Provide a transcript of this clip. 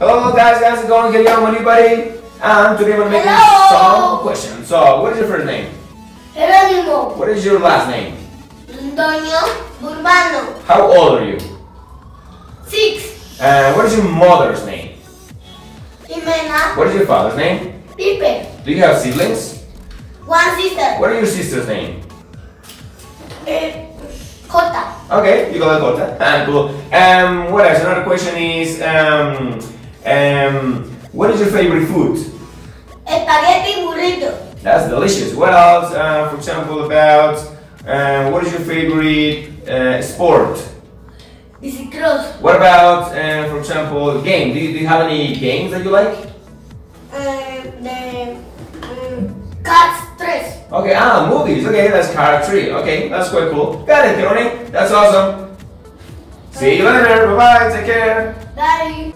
Hello guys, how's it going? Get young, anybody? And today I'm gonna make you Hello. some questions. So, what is your first name? Jerónimo. What is your last name? Londoño Burbano. How old are you? Six. And what is your mother's name? Jimena. What is your father's name? Pipe. Do you have siblings? One sister. What are your sister's name? Eh, Jota. Okay, you got it, got that. cool. Um, what else? Another question is, um, um, what is your favorite food? Espagueti burrito. That's delicious. What else? Uh, for example, about uh, what is your favorite uh, sport? Bicicross. What about, uh, for example, game? Do you, do you have any games that you like? De mm, Cars 3. Okay, ah, movies. Okay, that's Car 3. Okay, that's quite cool. Got it, Tony. That's awesome. See you later. Bye bye. Take care. Daddy.